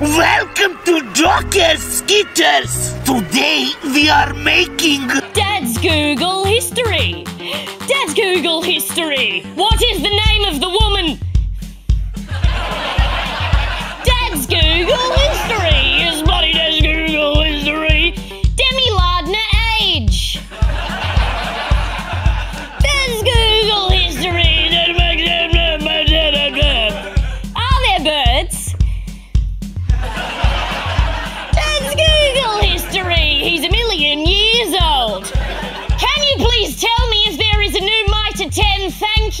Welcome to Dockers Skitters. Today we are making Dad's Google history. Dad's Google history.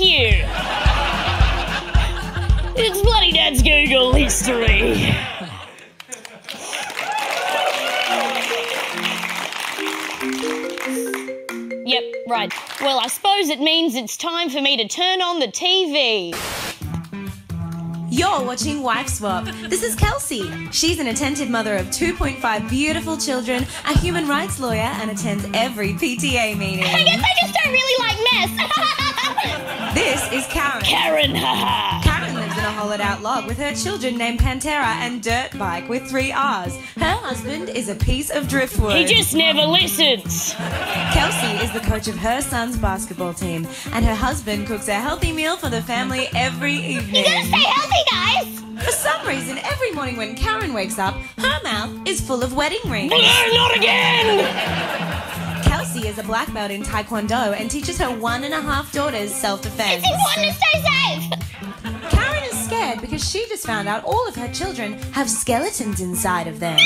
10? Thank you. It's bloody Dad's Google history. Yep, right. Well, I suppose it means it's time for me to turn on the TV. You're watching Wife Swap. This is Kelsey. She's an attentive mother of 2.5 beautiful children, a human rights lawyer, and attends every PTA meeting. I guess I just don't really like mess. This is Karen. Karen, haha. Karen lives in a hollowed out log with her children named Pantera and Dirt Bike with three R's. Her husband is a piece of driftwood. He just never listens. Kelsey is the coach of her son's basketball team, and her husband cooks a healthy meal for the family every evening. You gotta Stay healthy, guys. For some reason, every morning when Karen wakes up, her mouth is full of wedding rings. No, not again. A black belt in Taekwondo and teaches her one and a half daughters self defense. It's important to stay safe. Karen is scared because she just found out all of her children have skeletons inside of them.